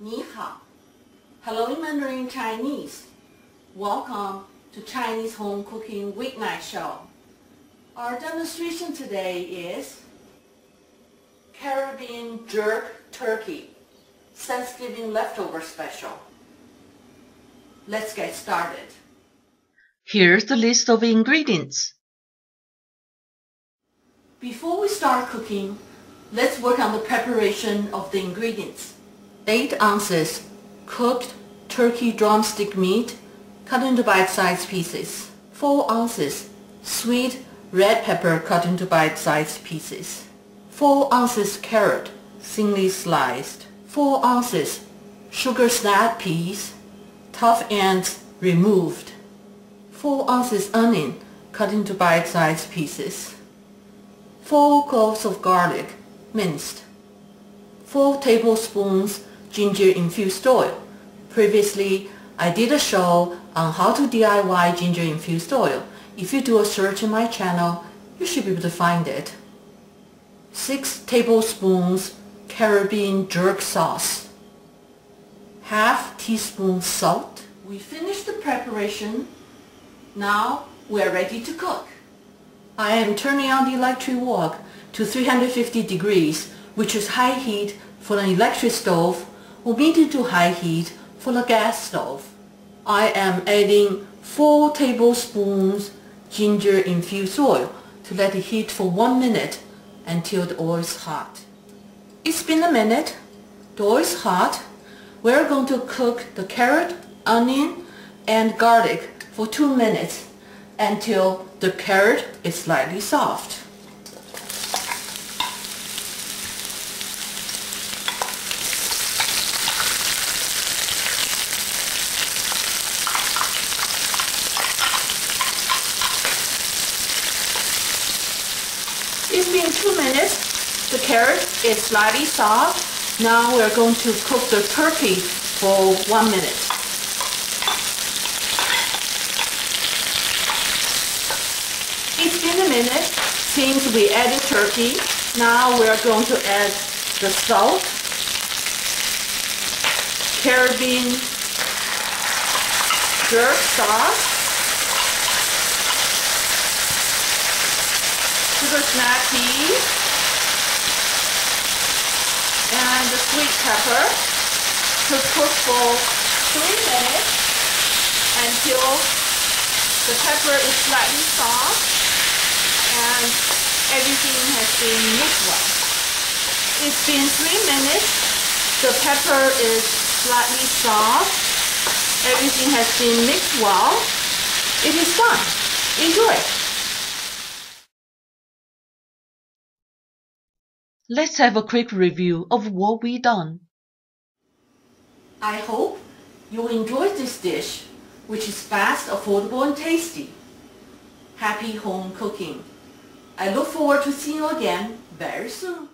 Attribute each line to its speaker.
Speaker 1: Ni hao. Hello in Mandarin Chinese. Welcome to Chinese Home Cooking Weeknight Show. Our demonstration today is Caribbean Jerk Turkey, Thanksgiving Leftover Special. Let's get started.
Speaker 2: Here's the list of ingredients.
Speaker 1: Before we start cooking, let's work on the preparation of the ingredients. 8 ounces cooked turkey drumstick meat cut into bite-sized pieces. 4 ounces sweet red pepper cut into bite-sized pieces. 4 ounces carrot thinly sliced. 4 ounces sugar snap peas, tough ends removed. 4 ounces onion cut into bite-sized pieces. 4 cloves of garlic minced. 4 tablespoons ginger infused oil. Previously, I did a show on how to DIY ginger infused oil. If you do a search in my channel, you should be able to find it. 6 tablespoons Caribbean jerk sauce. Half teaspoon salt. We finished the preparation. Now we are ready to cook. I am turning on the electric wok to 350 degrees, which is high heat for an electric stove or medium to high heat for the gas stove. I am adding 4 tablespoons ginger infused oil to let it heat for 1 minute until the oil is hot. It's been a minute. The oil is hot. We're going to cook the carrot, onion, and garlic for 2 minutes until the carrot is slightly soft. It's been two minutes. The carrot is slightly soft. Now we're going to cook the turkey for one minute. It's been a minute since we added turkey. Now we're going to add the salt, Caribbean jerk sauce, sugar snap peas, and the sweet pepper to cook for three minutes until the pepper is slightly soft and everything has been mixed well. It's been three minutes. The pepper is slightly soft. Everything has been mixed well. It is done. Enjoy.
Speaker 2: Let's have a quick review of what we done.
Speaker 1: I hope you enjoyed this dish, which is fast, affordable, and tasty. Happy home cooking. I look forward to seeing you again very soon.